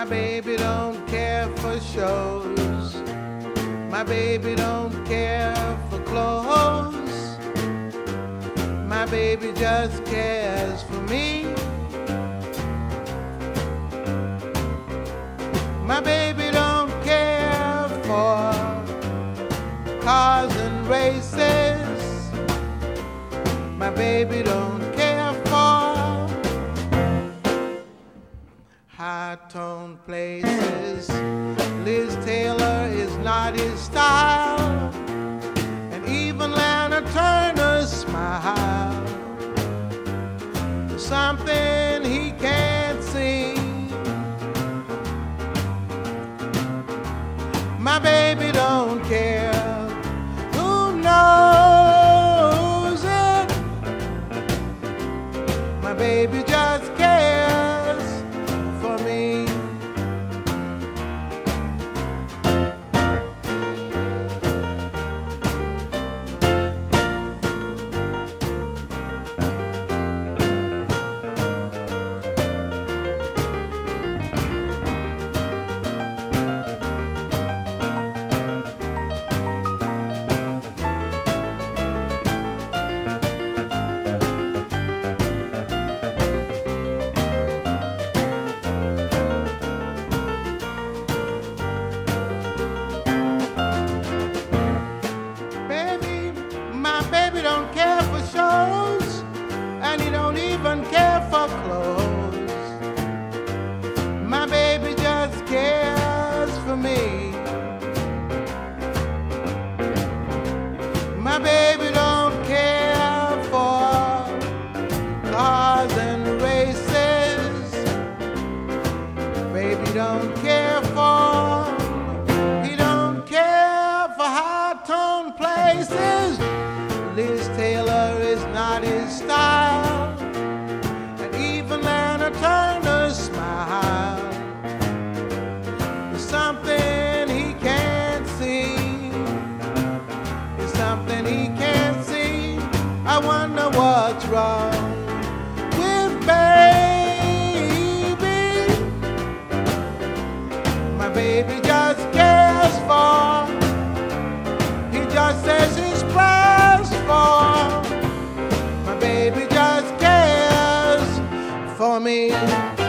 My baby don't care for shows. My baby don't care for clothes. My baby just cares for me. My baby don't care for cars and races. My baby don't places. Liz Taylor is not his style, baby don't care for shows, and he don't even care for clothes. My baby just cares for me. My baby don't care for cars and is not his style. And even Lana Turner's smile is something he can't see. It's something he can't see. I wonder what's wrong me.